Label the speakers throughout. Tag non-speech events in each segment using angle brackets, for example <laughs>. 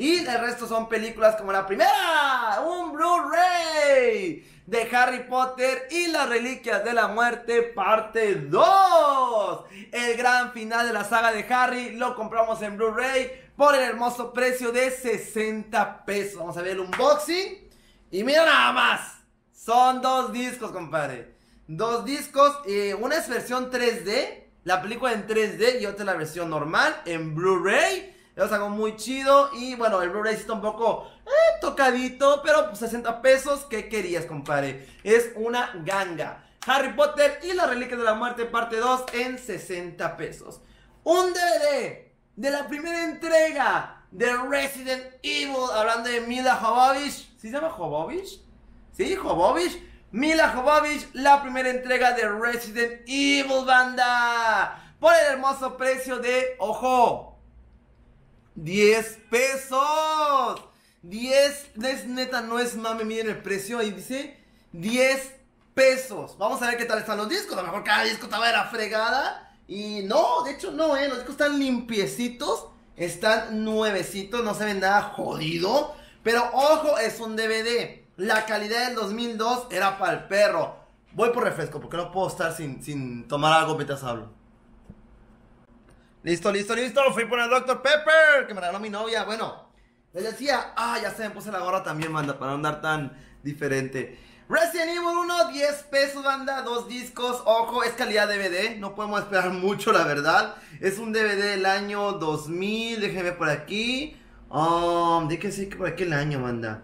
Speaker 1: Y el resto son películas como la primera, un Blu-ray de Harry Potter y las Reliquias de la Muerte, parte 2. El gran final de la saga de Harry lo compramos en Blu-ray por el hermoso precio de 60 pesos. Vamos a ver el unboxing. Y mira nada más. Son dos discos, compadre. Dos discos. Eh, una es versión 3D. La película en 3D y otra la versión normal en Blu-ray. Es algo muy chido. Y bueno, el Blu-ray está un poco eh, tocadito. Pero pues 60 pesos. ¿Qué querías, compadre? Es una ganga. Harry Potter y las Reliquias de la Muerte, parte 2 en 60 pesos. Un DVD de la primera entrega de Resident Evil. Hablando de Mila Jovovich. ¿Sí se llama Jovovich? ¿Sí? Jovovich. Mila Jovovich, la primera entrega de Resident Evil, banda. Por el hermoso precio de, ojo, 10 pesos. 10, es neta, no es mame, miren el precio. Ahí dice 10 pesos. Vamos a ver qué tal están los discos. A lo mejor cada disco estaba de la fregada. Y no, de hecho no, eh. Los discos están limpiecitos. Están nuevecitos, no se ven nada jodido. Pero ojo, es un DVD. La calidad del 2002 era para el perro. Voy por refresco, porque no puedo estar sin, sin tomar algo mientras hablo. Listo, listo, listo. Fui por el Dr. Pepper, que me regaló mi novia. Bueno, les decía, ah, ya se me puse la gorra también, manda, para no andar tan diferente. Resident Evil 1, 10 pesos, banda, dos discos. Ojo, es calidad DVD, no podemos esperar <laughs> mucho, la verdad. Es un DVD del año 2000, déjenme por aquí. Um, de que por aquí el año, banda.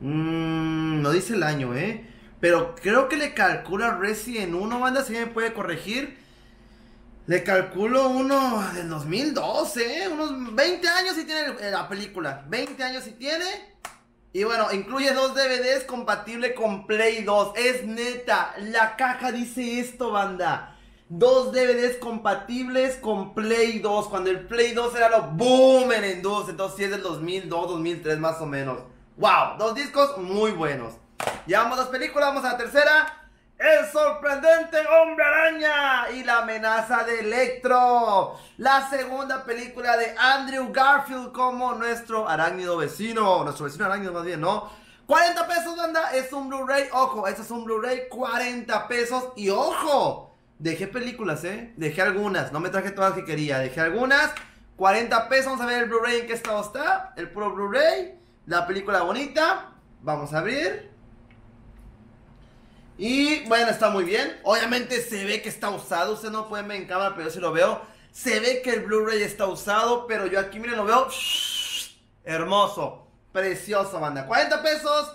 Speaker 1: Mmm, no dice el año, ¿eh? Pero creo que le calcula Resident 1, banda, si me puede corregir. Le calculo uno del 2012, ¿eh? Unos 20 años si tiene la película. 20 años si tiene. Y bueno, incluye dos DVDs compatible con Play 2. Es neta, la caja dice esto, banda. Dos DVDs compatibles con Play 2. Cuando el Play 2 era lo boom en Entonces si es del 2002, 2003 más o menos. Wow, dos discos muy buenos. Llevamos dos películas, vamos a la tercera. El sorprendente hombre araña y la amenaza de Electro. La segunda película de Andrew Garfield como nuestro arácnido vecino. Nuestro vecino arácnido más bien, ¿no? 40 pesos, banda. Es un Blu-ray. Ojo, este es un Blu-ray. 40 pesos. Y ojo, dejé películas, ¿eh? Dejé algunas. No me traje todas que quería. Dejé algunas. 40 pesos. Vamos a ver el Blu-ray en qué estado está. El puro Blu-ray. La película bonita. Vamos a abrir. Y bueno, está muy bien. Obviamente se ve que está usado. Ustedes no pueden ver en cámara, pero yo sí lo veo. Se ve que el Blu-ray está usado, pero yo aquí, miren, lo veo. hermoso. Precioso, banda. 40 pesos.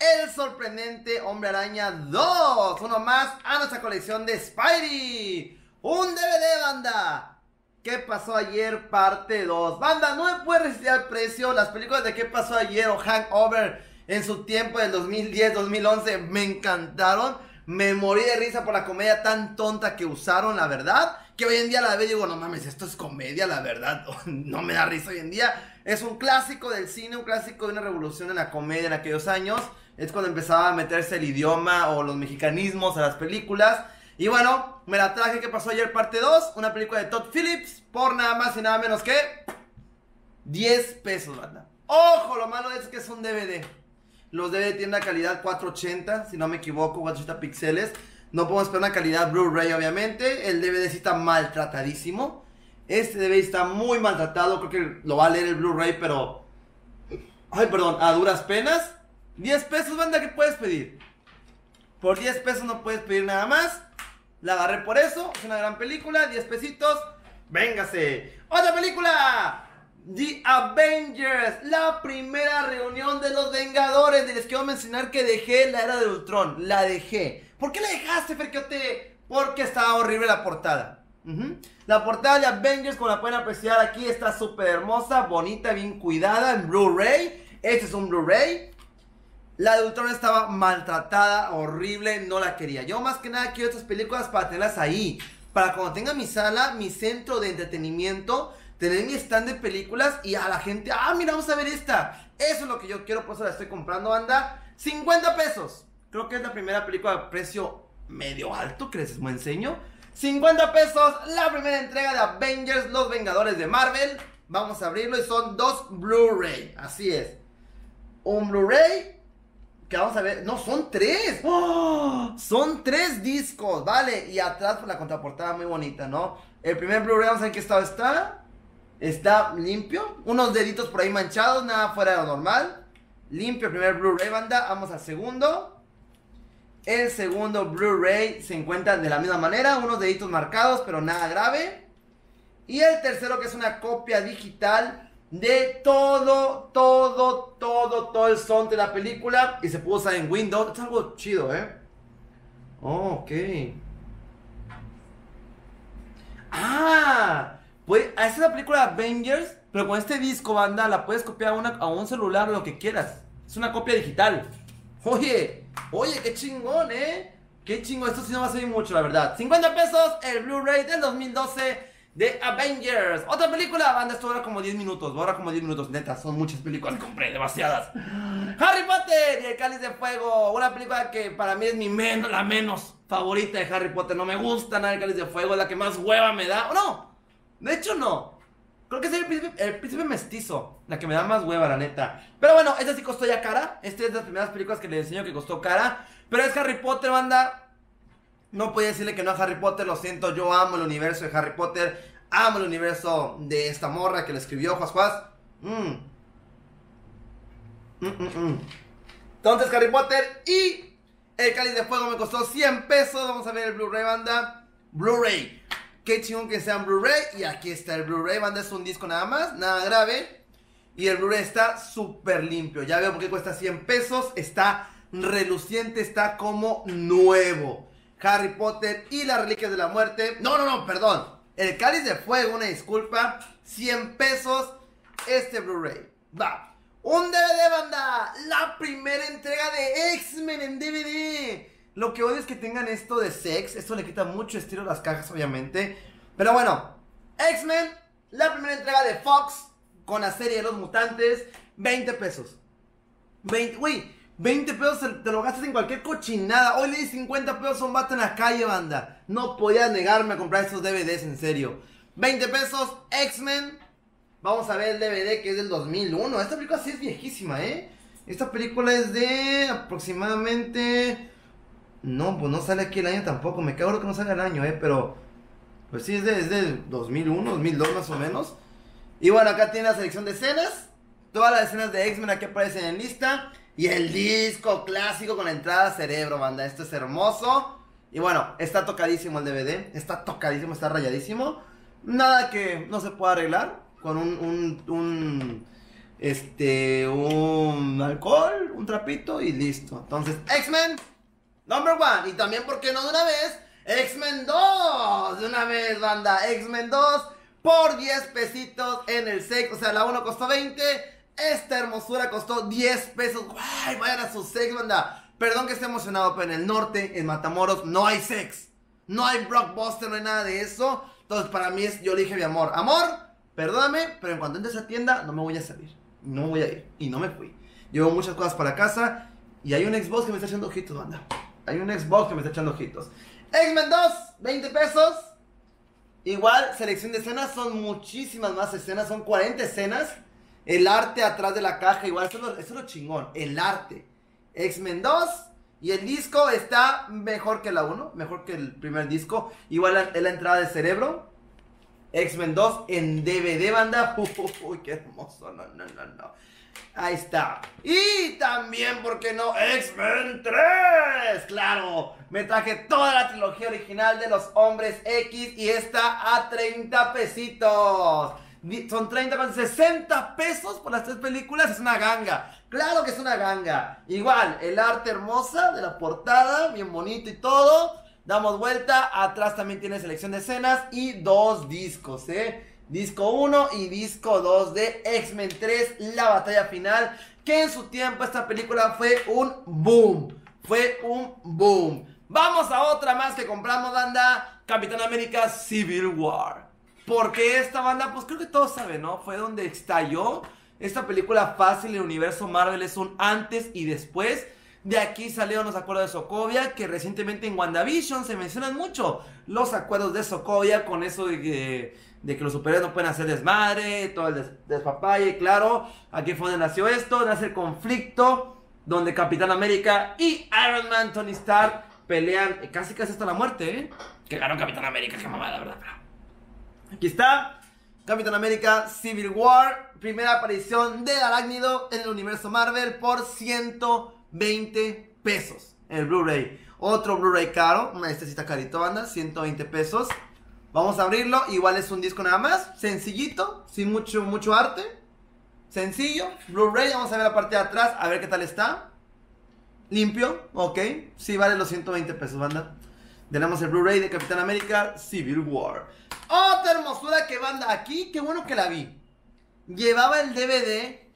Speaker 1: El sorprendente Hombre Araña 2. Uno más a nuestra colección de Spidey. Un DVD, banda. ¿Qué pasó ayer? Parte 2. Banda, no me puede resistir al precio. Las películas de ¿Qué pasó ayer? o Hangover en su tiempo del 2010, 2011 me encantaron. Me morí de risa por la comedia tan tonta que usaron, la verdad. Que hoy en día la veo y digo, no mames, esto es comedia, la verdad. <laughs> no me da risa hoy en día. Es un clásico del cine, un clásico de una revolución en la comedia en aquellos años. Es cuando empezaba a meterse el idioma o los mexicanismos a las películas. Y bueno, me la traje que pasó ayer parte 2, una película de Todd Phillips, por nada más y nada menos que 10 pesos, banda. Ojo, lo malo es que es un DVD. Los DVD tienen una calidad 480, si no me equivoco, 480 píxeles. No podemos esperar una calidad Blu-ray, obviamente. El DVD sí está maltratadísimo. Este DVD está muy maltratado. Creo que lo va a leer el Blu-ray, pero. Ay, perdón, a duras penas. 10 pesos, banda, ¿qué puedes pedir? Por 10 pesos no puedes pedir nada más. La agarré por eso. Es una gran película. 10 pesitos. Véngase. ¡Otra película! The Avengers, la primera reunión de los Vengadores. Les quiero mencionar que dejé la era de Ultron. La dejé. ¿Por qué la dejaste, Ferquiote? Porque estaba horrible la portada. La portada de Avengers, como la pueden apreciar aquí, está súper hermosa, bonita, bien cuidada en Blu-ray. Este es un Blu-ray. La de Ultron estaba maltratada, horrible, no la quería. Yo más que nada quiero estas películas para tenerlas ahí. Para cuando tenga mi sala, mi centro de entretenimiento tener mi stand de películas y a la gente, ah, mira, vamos a ver esta. Eso es lo que yo quiero, por eso la estoy comprando, anda. 50 pesos. Creo que es la primera película de precio medio alto, ¿crees? ¿Me enseño? 50 pesos, la primera entrega de Avengers, Los Vengadores de Marvel. Vamos a abrirlo y son dos Blu-ray. Así es. Un Blu-ray que vamos a ver. No, son tres. ¡Oh! Son tres discos, ¿vale? Y atrás, por pues, la contraportada muy bonita, ¿no? El primer Blu-ray, vamos a ver en qué estado está. Está limpio. Unos deditos por ahí manchados, nada fuera de lo normal. Limpio primer Blu-ray, banda. Vamos al segundo. El segundo Blu-ray se encuentra de la misma manera. Unos deditos marcados, pero nada grave. Y el tercero, que es una copia digital de todo, todo, todo, todo el son de la película. Y se pudo usar en Windows. Es algo chido, ¿eh? Oh, ok. Ah, esa es la película Avengers, pero con este disco, banda, la puedes copiar a, una, a un celular lo que quieras. Es una copia digital. Oye, oye, qué chingón, ¿eh? Qué chingón, esto sí no va a servir mucho, la verdad. 50 pesos, el Blu-ray del 2012 de Avengers. Otra película, banda, esto dura como 10 minutos. Dura como 10 minutos, neta, son muchas películas, compré demasiadas. Harry Potter y el Cáliz de Fuego. Una película que para mí es mi menos, la menos favorita de Harry Potter. No me gusta nada el Cáliz de Fuego, es la que más hueva me da. ¿O no? De hecho, no. Creo que es el príncipe, mestizo, la que me da más hueva, la neta. Pero bueno, esta sí costó ya cara. Esta es de las primeras películas que le enseño que costó cara. Pero es Harry Potter, banda. No podía decirle que no a Harry Potter, lo siento, yo amo el universo de Harry Potter, amo el universo de esta morra que le escribió Juas Juas. Mm. Mm, mm, Entonces Harry Potter y el cáliz de fuego me costó 100 pesos. Vamos a ver el Blu-ray banda. Blu-ray. Qué chingón que sea Blu-ray. Y aquí está el Blu-ray banda. Es un disco nada más, nada grave. Y el Blu-ray está súper limpio. Ya veo por qué cuesta 100 pesos. Está reluciente, está como nuevo. Harry Potter y las Reliquias de la Muerte. No, no, no, perdón. El Cáliz de Fuego, una disculpa. 100 pesos este Blu-ray. Va. Un DVD, banda. La primera entrega de X-Men en DVD. Lo que odio es que tengan esto de sex. Esto le quita mucho estilo a las cajas, obviamente. Pero bueno. X-Men. La primera entrega de Fox. Con la serie de los mutantes. 20 pesos. 20. Uy. 20 pesos te lo gastas en cualquier cochinada. Hoy le di 50 pesos a un vato en la calle, banda. No podía negarme a comprar estos DVDs, en serio. 20 pesos, X-Men. Vamos a ver el DVD que es del 2001. Esta película sí es viejísima, ¿eh? Esta película es de aproximadamente... No, pues no sale aquí el año tampoco. Me cago que no sale el año, ¿eh? Pero... Pues sí, es de, es de 2001, 2002 más o menos. Y bueno, acá tiene la selección de escenas. Todas las escenas de X-Men aquí aparecen en lista. Y el disco clásico con la entrada cerebro, banda. Esto es hermoso. Y bueno, está tocadísimo el DVD. Está tocadísimo, está rayadísimo. Nada que no se pueda arreglar con un, un este, un alcohol, un trapito y listo. Entonces, X-Men, number one. Y también, ¿por qué no de una vez? X-Men 2, de una vez, banda. X-Men 2 por 10 pesitos en el sex. O sea, la 1 costó 20 esta hermosura costó 10 pesos. ¡Ay! Vayan a su sex, banda. Perdón que esté emocionado, pero en el norte, en Matamoros, no hay sex. No hay blockbuster, no hay nada de eso. Entonces, para mí es, yo le dije mi amor, amor, perdóname, pero en cuanto entre a esa tienda, no me voy a salir. No voy a ir. Y no me fui. Llevo muchas cosas para casa. Y hay un Xbox que me está echando ojitos, banda. Hay un Xbox que me está echando ojitos. X-Men 2, 20 pesos. Igual, selección de escenas, son muchísimas más escenas, son 40 escenas. El arte atrás de la caja, igual, eso es lo, chingón. El arte. X-Men 2. Y el disco está mejor que la 1, mejor que el primer disco. Igual es la entrada de cerebro. X-Men 2 en DVD, banda. <laughs> Uy, qué hermoso. No, no, no, no. Ahí está. Y también, ¿por qué no? X-Men 3. Claro. Me traje toda la trilogía original de los hombres X y está a 30 pesitos. Son 30 con 60 pesos por las tres películas. Es una ganga. Claro que es una ganga. Igual, el arte hermosa de la portada, bien bonito y todo. Damos vuelta. Atrás también tiene selección de escenas y dos discos, ¿eh? Disco 1 y disco 2 de X-Men 3, la batalla final. Que en su tiempo esta película fue un boom. Fue un boom. Vamos a otra más que compramos, banda. Capitán América Civil War. Porque esta banda, pues creo que todos saben, ¿no? Fue donde estalló esta película fácil, el universo Marvel es un antes y después De aquí salieron los acuerdos de Sokovia, que recientemente en WandaVision se mencionan mucho los acuerdos de Sokovia con eso de que, de que los superhéroes no pueden hacer desmadre, todo el des, claro. Aquí fue donde nació esto, nace el conflicto donde Capitán América y Iron Man, Tony Stark, pelean casi casi hasta la muerte, ¿eh? Que ganó Capitán América, qué mamada, ¿verdad? Aquí está, Capitán América Civil War, primera aparición del arácnido en el universo Marvel por 120 pesos. El Blu-ray. Otro Blu-ray caro, este sí está carito, banda, 120 pesos. Vamos a abrirlo, igual es un disco nada más, sencillito, sin mucho, mucho arte. Sencillo, Blu-ray, vamos a ver la parte de atrás, a ver qué tal está. Limpio, ok, sí vale los 120 pesos, banda. Tenemos el Blu-ray de Capitán América Civil War. Otra hermosura que banda aquí, qué bueno que la vi. Llevaba el DVD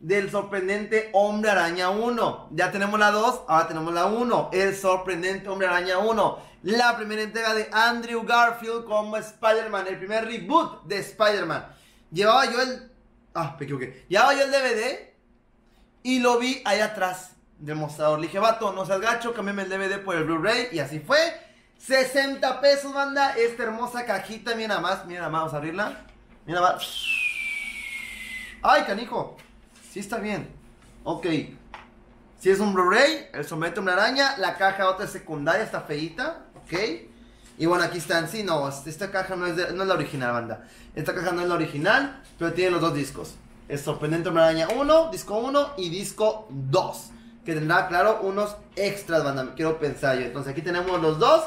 Speaker 1: del sorprendente Hombre Araña 1. Ya tenemos la 2, ahora tenemos la 1. El sorprendente Hombre Araña 1. La primera entrega de Andrew Garfield como Spider-Man. El primer reboot de Spider-Man. Llevaba yo el... Ah, me equivoqué. Llevaba yo el DVD y lo vi ahí atrás del mostrador. Le dije, vato, no seas gacho, cambiame el DVD por el Blu-ray. Y así fue. 60 pesos, banda. Esta hermosa cajita. Mira nada más. Mira nada más. Vamos a abrirla. Mira nada más. Ay, canijo. Sí está bien. Ok. Si es un Blu-ray, el somete una araña. La caja otra secundaria está feita. Ok. Y bueno, aquí están. Sí, no. Esta caja no es, no es la original, banda. Esta caja no es la original. Pero tiene los dos discos. El sorprendente Hombre Araña 1, disco 1 y disco 2. Que tendrá, claro, unos extras, banda. Quiero pensar yo. Entonces aquí tenemos los dos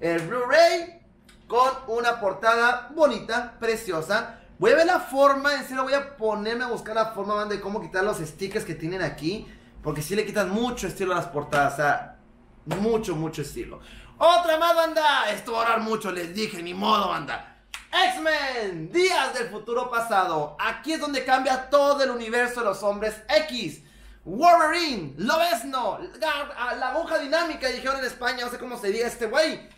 Speaker 1: el Blu-ray con una portada bonita, preciosa. Voy a ver la forma, en serio voy a ponerme a buscar la forma de cómo quitar los stickers que tienen aquí. Porque si le quitan mucho estilo a las portadas, o sea, mucho, mucho estilo. Otra más, banda. Esto va a orar mucho, les dije, ni modo, banda. X-Men, Días del Futuro Pasado. Aquí es donde cambia todo el universo de los hombres X. Wolverine, Lobesno, la, la aguja dinámica, dijeron en España, no sé cómo se diga este güey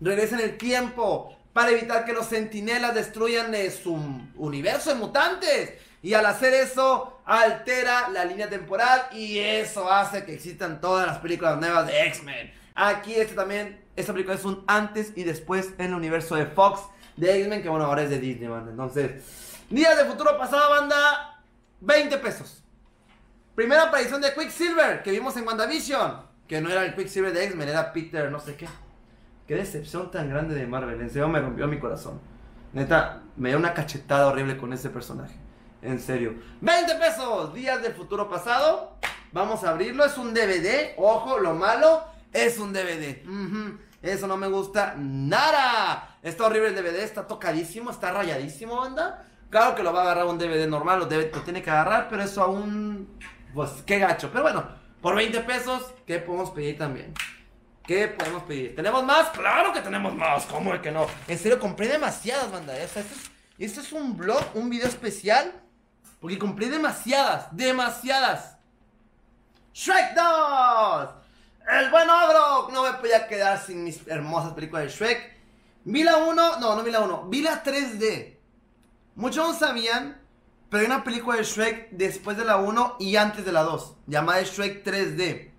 Speaker 1: regresa en el tiempo para evitar que los sentinelas destruyan eh, su universo de mutantes. Y al hacer eso, altera la línea temporal y eso hace que existan todas las películas nuevas de X-Men. Aquí este también, esta película es un antes y después en el universo de Fox de X-Men, que bueno, ahora es de Disney, banda. Entonces, Días de Futuro Pasado, banda, 20 pesos. Primera aparición de Quicksilver, que vimos en WandaVision, que no era el Quicksilver de X-Men, era Peter no sé qué. Qué decepción tan grande de Marvel. En serio me rompió mi corazón. Neta, me dio una cachetada horrible con ese personaje. En serio. 20 pesos. Días del futuro pasado. Vamos a abrirlo. Es un DVD. Ojo, lo malo es un DVD. Eso no me gusta nada. Está horrible el DVD. Está tocadísimo. Está rayadísimo, banda. Claro que lo va a agarrar un DVD normal. Lo, debe, lo tiene que agarrar. Pero eso aún... Pues qué gacho. Pero bueno, por 20 pesos, ¿qué podemos pedir también? ¿Qué podemos pedir? ¿Tenemos más? Claro que tenemos más. ¿Cómo es que no? En serio, compré demasiadas, banda. O sea, esto, es, esto es un blog, un video especial. Porque compré demasiadas, demasiadas. Shrek 2. El buen ogro. No me podía quedar sin mis hermosas películas de Shrek. Vi la 1, no, no vi la 1. Vi la 3D. Muchos no sabían, pero hay una película de Shrek después de la 1 y antes de la 2. Llamada Shrek 3D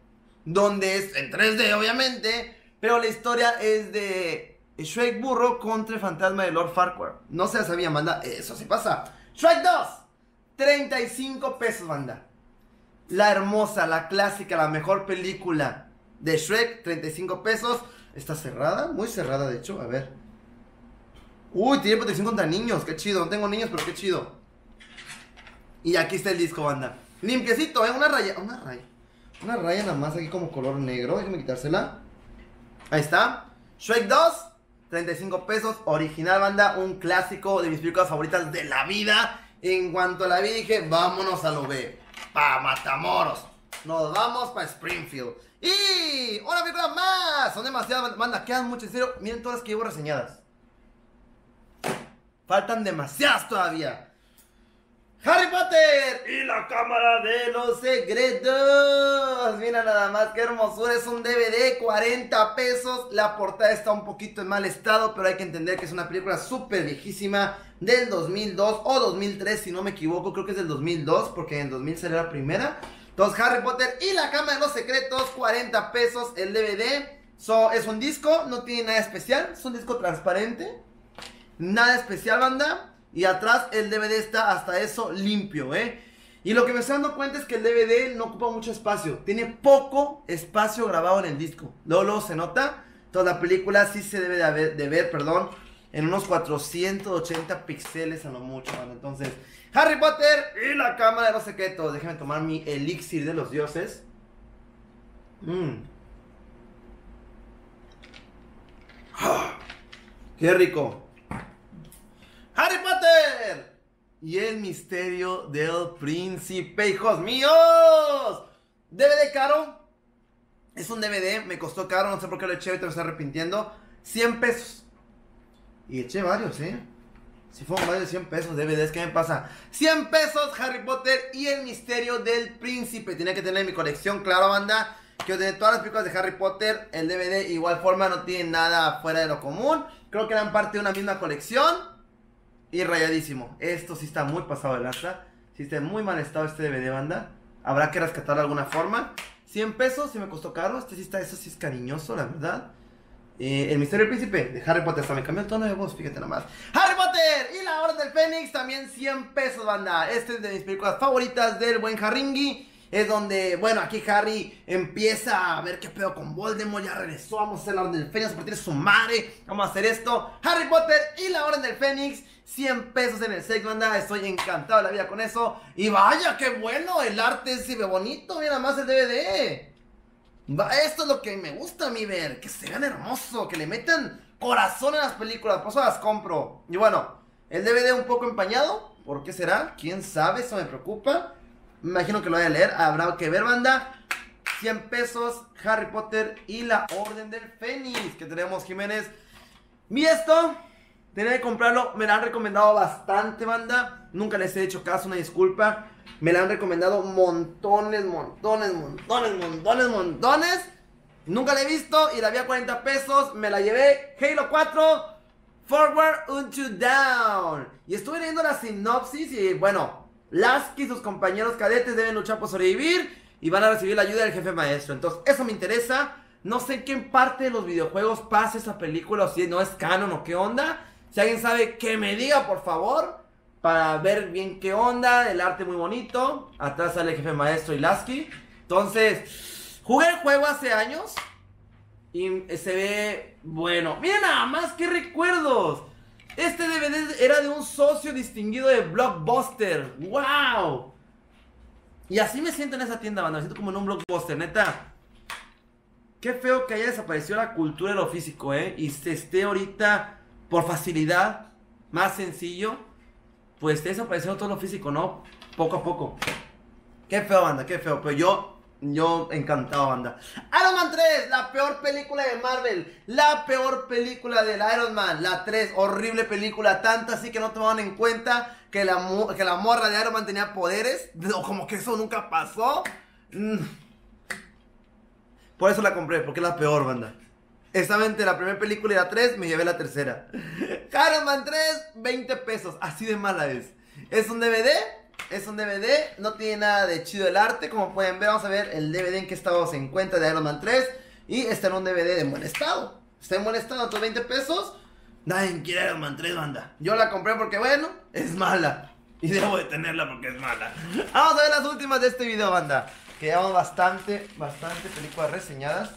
Speaker 1: donde es en 3D obviamente, pero la historia es de Shrek burro contra el fantasma de Lord Farquhar. No se la sabía, manda, eso se pasa. Shrek 2, 35 pesos, banda. La hermosa, la clásica, la mejor película de Shrek, 35 pesos. Está cerrada, muy cerrada de hecho, a ver. Uy, tiene protección contra niños, qué chido. No tengo niños, pero qué chido. Y aquí está el disco, banda. Limpiecito, ¿eh? Una raya, una raya. Una raya nada más aquí como color negro. Déjame quitársela. Ahí está. Shrek 2. 35 pesos. Original banda. Un clásico de mis películas favoritas de la vida. En cuanto la vi dije, vámonos a lo B. Pa Matamoros. Nos vamos para Springfield. Y una película más. Son demasiadas banda. Quedan muchas. En serio, miren todas las que llevo reseñadas. Faltan demasiadas todavía. Harry Potter y la Cámara de los Secretos. Mira nada más qué hermosura. Es un DVD, 40 pesos. La portada está un poquito en mal estado, pero hay que entender que es una película súper viejísima del 2002 o 2003, si no me equivoco. Creo que es del 2002, porque en 2000 salió la primera. Entonces, Harry Potter y la Cámara de los Secretos, 40 pesos el DVD. So, es un disco, no tiene nada especial, es un disco transparente. Nada especial, banda. Y atrás el DVD está hasta eso limpio, ¿eh? Y lo que me estoy dando cuenta es que el DVD no ocupa mucho espacio. Tiene poco espacio grabado en el disco. Luego, se nota. Toda la película sí se debe de, ver, perdón, en unos 480 píxeles a lo mucho. Entonces, Harry Potter y la Cámara de los Secretos. Déjenme tomar mi elixir de los dioses. Mmm. ¡Qué rico! ¡Harry Potter! Y el misterio del príncipe, hijos míos. DVD caro. Es un DVD, me costó caro, no sé por qué lo eché, ahorita me estoy arrepintiendo. 100 pesos. Y eché varios, ¿eh? Si fueron más de 100 pesos DVDs, ¿qué me pasa? 100 pesos Harry Potter y el misterio del príncipe. Tenía que tener en mi colección, claro, banda. Que de todas las películas de Harry Potter, el DVD igual forma no tiene nada fuera de lo común. Creo que eran parte de una misma colección. Y rayadísimo. Esto sí está muy pasado de lanza. Sí está muy mal estado este DVD, banda. Habrá que rescatarlo de alguna forma. 100 pesos, si me costó caro. Este sí está, eso sí es cariñoso, la verdad. Eh, el misterio del príncipe de Harry Potter. Hasta me cambió el tono de voz, fíjate nomás. Harry Potter y la Orden del Fénix, también 100 pesos, banda. Este es de mis películas favoritas del buen Harringi. Es donde, bueno, aquí Harry empieza a ver qué pedo con Voldemort. Ya regresó, vamos a hacer la Orden del Fénix, a partir de su madre. Vamos a hacer esto. Harry Potter y la Orden del Fénix. 100 pesos en el sex. Estoy encantado de la vida con eso. Y vaya, qué bueno. El arte es bonito. Mira más el DVD. Esto es lo que me gusta a mí ver, que se vean hermoso, que le metan corazón a las películas, por eso las compro. Y bueno, el DVD un poco empañado, ¿por qué será? ¿Quién sabe? Eso me preocupa. Me imagino que lo voy a leer, habrá que ver, banda. 100 pesos, Harry Potter y la Orden del Fénix, que tenemos Jiménez. Vi esto, tenía que comprarlo, me lo han recomendado bastante, banda. Nunca les he hecho caso, una disculpa. Me la han recomendado montones, montones, montones, montones, montones. Nunca la he visto y la vi a 40 pesos. Me la llevé. Halo 4, Forward unto Down. Y estuve leyendo la sinopsis y bueno, Lasky y sus compañeros cadetes deben luchar por sobrevivir y van a recibir la ayuda del jefe maestro. Entonces, eso me interesa. No sé en qué parte de los videojuegos pasa esa película o si no es canon o qué onda. Si alguien sabe, que me diga, por favor para ver bien qué onda, el arte muy bonito. Atrás sale el jefe maestro y Lasky. Entonces, jugué el juego hace años y se ve bueno. Miren nada más, qué recuerdos. Este DVD era de un socio distinguido de Blockbuster. ¡Wow! Y así me siento en esa tienda, banda. Me siento como en un Blockbuster, neta. Qué feo que haya desaparecido la cultura de lo físico, ¿eh? Y se esté ahorita por facilidad, más sencillo pues te desapareció todo lo físico, ¿no? Poco a poco. Qué feo, banda, qué feo. Pero yo, yo encantado, banda. Iron Man 3, la peor película de Marvel. La peor película del Iron Man. La 3, horrible película. Tanta así que no tomaban en cuenta que la, que la morra de Iron Man tenía poderes. <laughs> Como que eso nunca pasó. Mm. Por eso la compré, porque es la peor, banda. Entre la primera película la 3, me llevé la tercera. <laughs> Iron Man 3, 20 pesos. Así de mala es. Es un DVD, es un DVD, no tiene nada de chido el arte. Como pueden ver, vamos a ver el DVD en qué estado se encuentra de Iron Man 3. Y está en un DVD de buen estado. Está en buen estado, otros 20 pesos. Nadie quiere Iron Man 3, banda. Yo la compré porque, bueno, es mala. Y debo de tenerla porque es mala. <laughs> Vamos a ver las últimas de este video, banda. Que llevamos bastante, bastante películas reseñadas.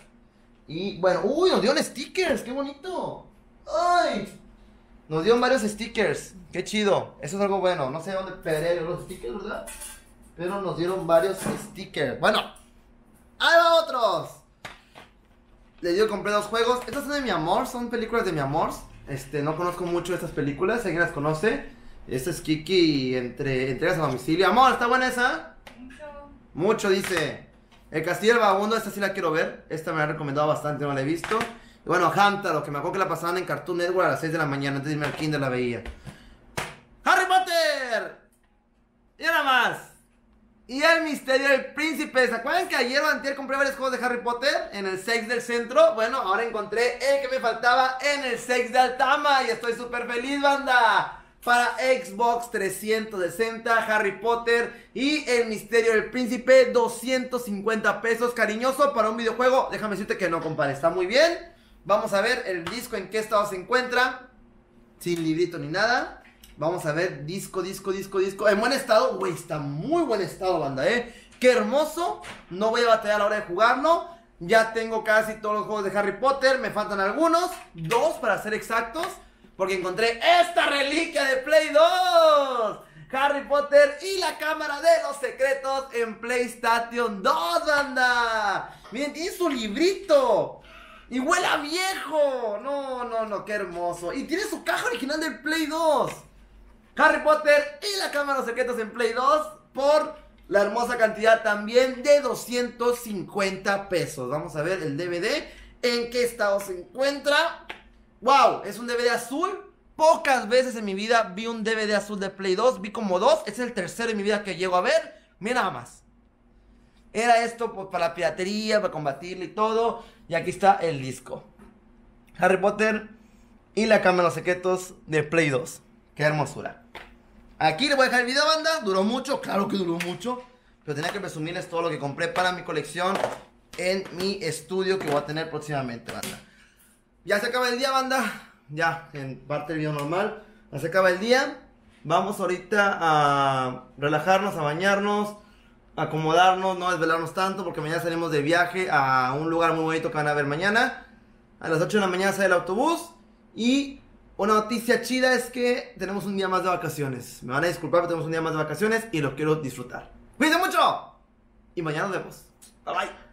Speaker 1: Y bueno, uy, nos dieron stickers, qué bonito. Ay, nos dieron varios stickers, qué chido. Eso es algo bueno. No sé dónde pegaré los stickers, ¿verdad? Pero nos dieron varios stickers. Bueno, ahí va otros. Le dio compré dos juegos. Estas son de mi amor, son películas de mi amor. Este, no conozco mucho estas películas, si alguien las conoce. Esta es Kiki entre entregas a domicilio. Amor, ¿está buena esa? Mucho. Mucho, dice. El Castillo del Vagabundo, esta sí la quiero ver. Esta me la ha recomendado bastante, no la he visto. Bueno, lo que me acuerdo que la pasaban en Cartoon Network a las 6 de la mañana. Antes de irme al kinder la veía. ¡Harry Potter! Y nada más. Y el misterio del príncipe. ¿Se acuerdan que ayer o antier compré varios juegos de Harry Potter en el 6 del centro? Bueno, ahora encontré el que me faltaba en el 6 de Altama. Y estoy súper feliz, banda. para Xbox 360, Harry Potter y El Misterio del Príncipe, 250 pesos, cariñoso para un videojuego. Déjame decirte que no, compadre, está muy bien. Vamos a ver el disco en qué estado se encuentra, sin librito ni nada. Vamos a ver, disco, disco, disco, disco. En buen estado, güey, está muy buen estado, banda, ¿eh? Qué hermoso. No voy a batallar a la hora de jugarlo. Ya tengo casi todos los juegos de Harry Potter. Me faltan algunos. Dos para ser exactos. Porque encontré esta reliquia de Play 2. Harry Potter y la cámara de los secretos en PlayStation 2, banda. Miren, tiene su librito. Y huele viejo. No, no, no, qué hermoso. Y tiene su caja original del Play 2. Harry Potter y la cámara secretos en Play 2 por la hermosa cantidad también de 250 pesos. Vamos a ver el DVD en qué estado se encuentra. ¡Wow! Es un DVD azul. Pocas veces en mi vida vi un DVD azul de Play 2. Vi como dos. Este es el tercero en mi vida que llego a ver. Mira nada más. Era esto pues, para la piratería, para combatirle y todo. Y aquí está el disco. Harry Potter y la cámara de los secretos de Play 2. Qué hermosura. Aquí le voy a dejar el video, banda. Duró mucho, claro que duró mucho. Pero tenía que presumirles todo lo que compré para mi colección en mi estudio que voy a tener próximamente, banda. Ya se acaba el día, banda. Ya, en parte del video normal. Ya se acaba el día. Vamos ahorita a relajarnos, a bañarnos, acomodarnos, no desvelarnos tanto, porque mañana salimos de viaje a un lugar muy bonito que van a ver mañana. A las 8 de la mañana sale el autobús y una noticia chida es que tenemos un día más de vacaciones. Me van a disculpar, pero tenemos un día más de vacaciones y lo quiero disfrutar. Cuídense mucho. Y mañana nos vemos. Bye bye.